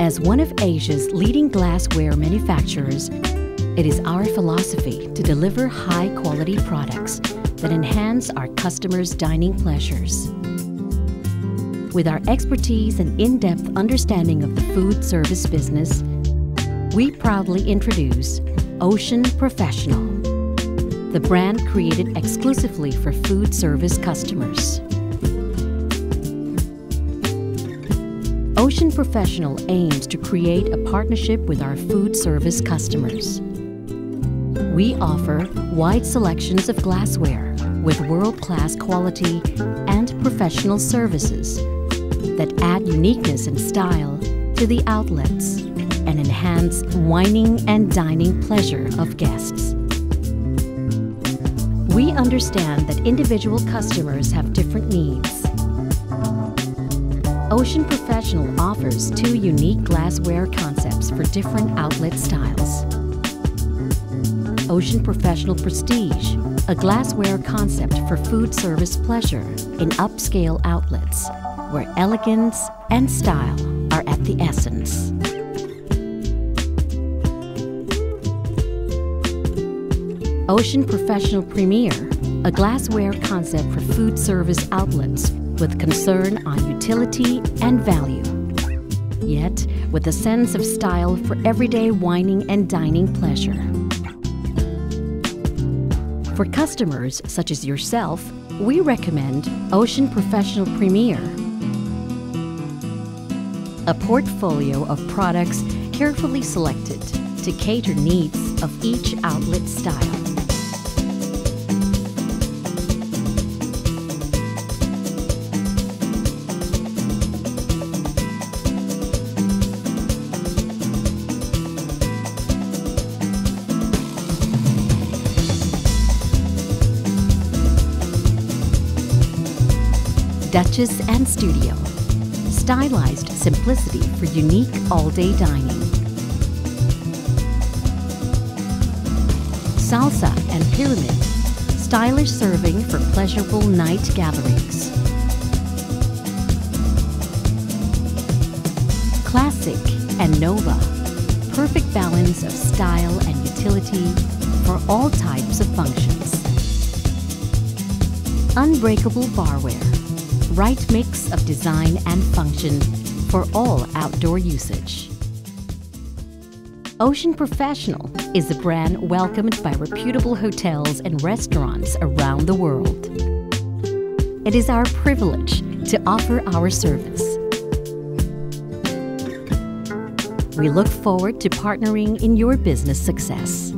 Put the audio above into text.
As one of Asia's leading glassware manufacturers, it is our philosophy to deliver high quality products that enhance our customers' dining pleasures. With our expertise and in depth understanding of the food service business, we proudly introduce Ocean Professional, the brand created exclusively for food service customers. Ocean Professional aims to create a partnership with our food service customers. We offer wide selections of glassware with world class quality and professional services that add uniqueness and style to the outlets and enhance wining and dining pleasure of guests. We understand that individual customers have different needs Ocean Professional offers two unique glassware concepts for different outlet styles. Ocean Professional Prestige, a glassware concept for food service pleasure in upscale outlets where elegance and style are at the essence. Ocean Professional Premiere, a glassware concept for food service outlets with concern on utility and value, yet with a sense of style for everyday wining and dining pleasure. For customers such as yourself, we recommend Ocean Professional Premiere, a portfolio of products carefully selected to cater needs of each outlet style. Duchess and Studio. Stylized simplicity for unique all-day dining. Salsa and Pyramid. Stylish serving for pleasurable night gatherings. Classic and Nova. Perfect balance of style and utility for all types of functions. Unbreakable barware right mix of design and function for all outdoor usage. Ocean Professional is a brand welcomed by reputable hotels and restaurants around the world. It is our privilege to offer our service. We look forward to partnering in your business success.